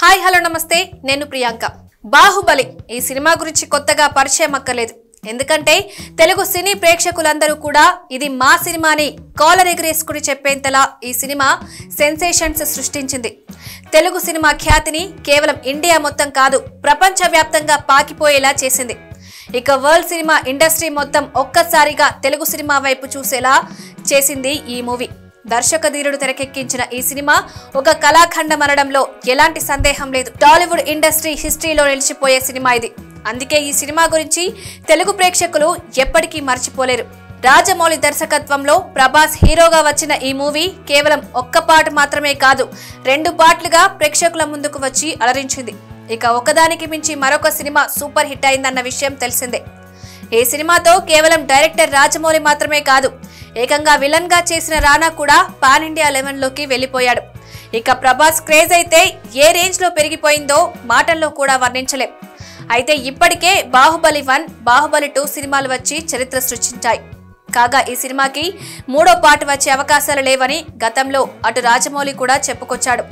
Hi hello నమస్తే. నేను ప్రియాంక. బాహుబలి ఈ సినిమా గురించి కొత్తగా పరిచయం అక్కర్లేదు. ఎందుకంటే తెలుగు సినీ ప్రేక్షకులందరూ కూడా ఇది మా సినిమాని కాలర్ ఎగరేసుకుని చెప్పేంతలా ఈ సినిమా సెన్సేషన్స్ సృష్టించింది. తెలుగు సినిమా ఖ్యాతిని కేవలం ఇండియా మొత్తం కాదు ప్రపంచవ్యాప్తంగా పాకిపోయేలా చేసింది. ఇక వరల్డ్ సినిమా ఇండస్ట్రీ మొత్తం ఒక్కసారిగా తెలుగు సినిమా వైపు చూసేలా చేసింది ఈ మూవీ. దర్శక ధీరుడు తెరకెక్కించిన ఈ సినిమా ఒక కళాఖండం అనడంలో ఎలాంటి సందేహం లేదు. టాలీవుడ్ ఇండస్ట్రీ హిస్టరీలో నిలిచిపోయే సినిమా ఇది. అందుకే ఈ సినిమా గురించి తెలుగు ప్రేక్షకులు ఎప్పటికీ మర్చిపోలేరు. రాజమౌళి దర్శకత్వంలో ప్రభాస్ హీరోగా వచ్చిన ఈ మూవీ కేవలం ఒక్క పాట మాత్రమే కాదు రెండు పాటలుగా ప్రేక్షకుల ముందుకు వచ్చి అలరించింది. ఇక ఒకదానికి మించి మరొక సినిమా సూపర్ హిట్ అయిందన్న విషయం తెలిసిందే. ఈ సినిమాతో కేవలం డైరెక్టర్ రాజమౌళి మాత్రమే కాదు ఏకంగా విలన్గా చేసిన రానా కూడా పాన్ ఇండియా లెవెన్లోకి వెళ్ళిపోయాడు ఇక ప్రభాస్ క్రేజ్ అయితే ఏ రేంజ్లో పెరిగిపోయిందో మాటల్లో కూడా వర్ణించలేం. అయితే ఇప్పటికే బాహుబలి వన్ బాహుబలి టూ సినిమాలు వచ్చి చరిత్ర సృష్టించాయి. కాగా ఈ సినిమాకి మూడో పార్ట్ వచ్చే అవకాశాలు లేవని గతంలో అటు రాజమౌళి కూడా చెప్పుకొచ్చాడు.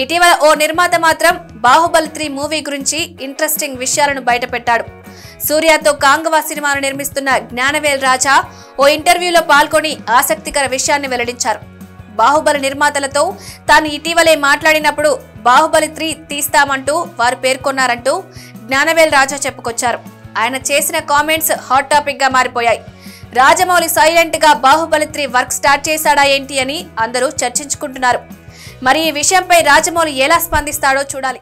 ఇటీవల ఓ నిర్మాత మాత్రం బాహుబలి త్రీ మూవీ గురించి ఇంట్రెస్టింగ్ విషయాలను బయటపెట్టాడు. సూర్యతో కాంగవా సినిమాను నిర్మిస్తున్న జ్ఞానవేల్ రాజా ఓ ఇంటర్వ్యూలో పాల్గొని ఆసక్తికర విషయాన్ని వెల్లడించారు. బాహుబలి నిర్మాతలతో తాను ఇటీవలే మాట్లాడినప్పుడు బాహుబలి త్రీ తీస్తామంటూ వారు పేర్కొన్నారంటూ జ్ఞానవేల్ రాజా చెప్పుకొచ్చారు. ఆయన చేసిన కామెంట్స్ హాట్ టాపిక్గా మారిపోయాయి. రాజమౌళి సైలెంట్గా బాహుబలి త్రీ వర్క్ స్టార్ట్ చేశాడా ఏంటి అని అందరూ చర్చించుకుంటున్నారు. మరి ఈ విషయంపై రాజమౌళి ఎలా స్పందిస్తాడో చూడాలి.